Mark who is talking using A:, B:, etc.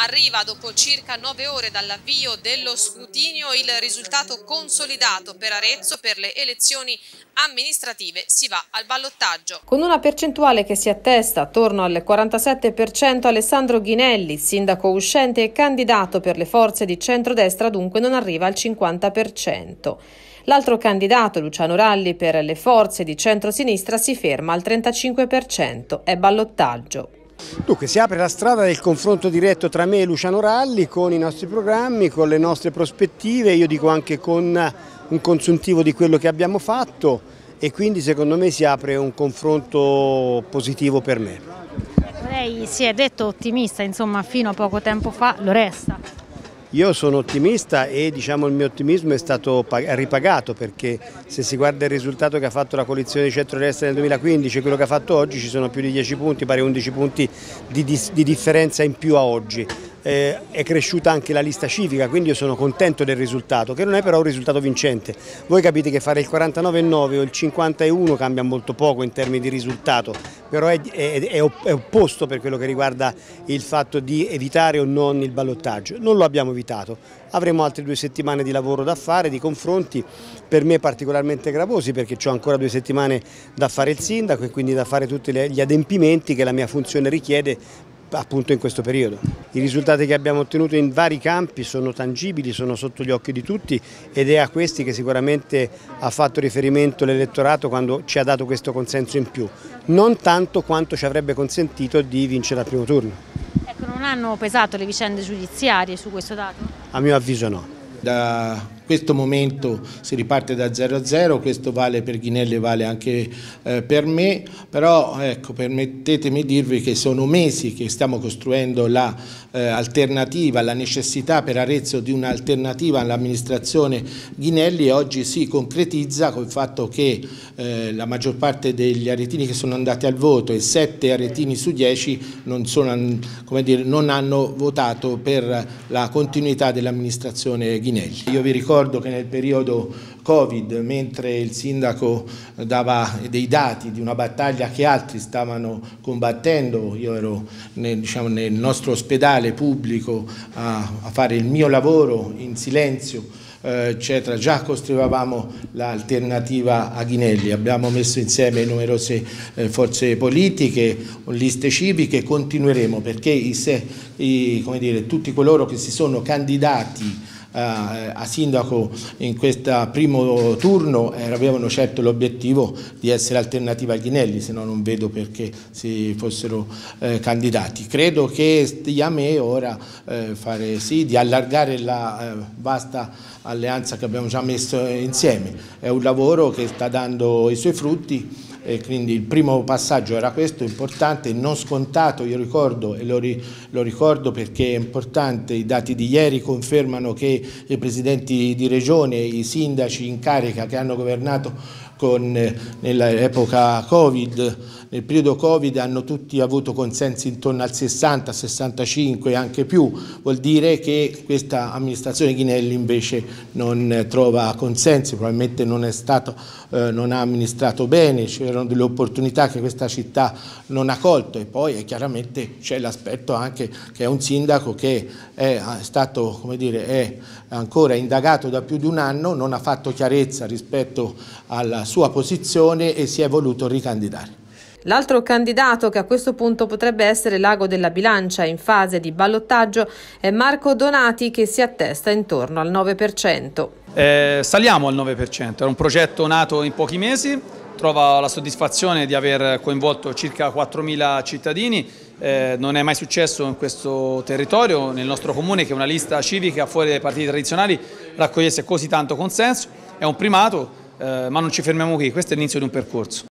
A: Arriva dopo circa nove ore dall'avvio dello scrutinio il risultato consolidato per Arezzo per le elezioni amministrative. Si va al ballottaggio.
B: Con una percentuale che si attesta attorno al 47% Alessandro Ghinelli, sindaco uscente e candidato per le forze di centrodestra, dunque non arriva al 50%. L'altro candidato, Luciano Ralli, per le forze di centrosinistra si ferma al 35%. È ballottaggio.
C: Dunque si apre la strada del confronto diretto tra me e Luciano Ralli con i nostri programmi, con le nostre prospettive, io dico anche con un consuntivo di quello che abbiamo fatto e quindi secondo me si apre un confronto positivo per me.
D: Lei si è detto ottimista, insomma fino a poco tempo fa lo resta.
C: Io sono ottimista e diciamo, il mio ottimismo è stato ripagato perché se si guarda il risultato che ha fatto la coalizione di centro-destra nel 2015 e quello che ha fatto oggi ci sono più di 10 punti, pare 11 punti di, di, di differenza in più a oggi eh, è cresciuta anche la lista civica, quindi io sono contento del risultato, che non è però un risultato vincente. Voi capite che fare il 49,9 o il 51 cambia molto poco in termini di risultato, però è, è, è, opposto per quello che riguarda il fatto di evitare o non il ballottaggio. Non lo abbiamo evitato, avremo altre due settimane di lavoro da fare, di confronti, per me particolarmente gravosi perché ho ancora due settimane da fare il sindaco e quindi da fare tutti gli adempimenti che la mia funzione richiede appunto in questo periodo. I risultati che abbiamo ottenuto in vari campi sono tangibili, sono sotto gli occhi di tutti ed è a questi che sicuramente ha fatto riferimento l'elettorato quando ci ha dato questo consenso in più, non tanto quanto ci avrebbe consentito di vincere al primo turno.
D: Ecco, non hanno pesato le vicende giudiziarie su questo dato?
C: A mio avviso no.
E: Da questo momento si riparte da 0 a 0, questo vale per Ghinelli e vale anche eh, per me, però ecco, permettetemi di dirvi che sono mesi che stiamo costruendo l'alternativa, la, eh, la necessità per Arezzo di un'alternativa all'amministrazione Ghinelli e oggi si concretizza col fatto che eh, la maggior parte degli aretini che sono andati al voto e 7 aretini su 10 non, sono, dire, non hanno votato per la continuità dell'amministrazione Ghinelli. Io vi ricordo ricordo che nel periodo Covid, mentre il sindaco dava dei dati di una battaglia che altri stavano combattendo, io ero nel, diciamo, nel nostro ospedale pubblico a, a fare il mio lavoro in silenzio, eh, eccetera. Già costruivamo l'alternativa a Ghinelli, abbiamo messo insieme numerose eh, forze politiche, liste civiche, continueremo perché i, i, dire, tutti coloro che si sono candidati a sindaco in questo primo turno eh, avevano certo l'obiettivo di essere alternativa a Ghinelli, se no non vedo perché si fossero eh, candidati. Credo che stia a me ora eh, fare sì di allargare la eh, vasta alleanza che abbiamo già messo insieme. È un lavoro che sta dando i suoi frutti e quindi il primo passaggio era questo, importante, non scontato, io ricordo e lo, ri, lo, ricordo perché è importante, i dati di ieri confermano che i presidenti di regione, i sindaci in carica che hanno governato con, eh, nell'epoca Covid, nel periodo Covid hanno tutti avuto consensi intorno al 60, 65 e anche più, vuol dire che questa amministrazione Ghinelli invece non trova consensi, probabilmente non, è stato, eh, non ha amministrato bene, c'erano delle opportunità che questa città non ha colto. E poi chiaramente c'è l'aspetto anche che è un sindaco che è stato, come dire, è ancora indagato da più di un anno, non ha fatto chiarezza rispetto alla sua posizione e si è voluto ricandidare.
B: L'altro candidato che a questo punto potrebbe essere l'ago della bilancia in fase di ballottaggio è Marco Donati che si attesta intorno al 9%.
F: Eh, saliamo al 9%, era un progetto nato in pochi mesi, trova la soddisfazione di aver coinvolto circa 4.000 cittadini, eh, non è mai successo in questo territorio, nel nostro comune, che una lista civica fuori dai partiti tradizionali raccogliesse così tanto consenso, è un primato, ma non ci fermiamo qui, questo è l'inizio di un percorso.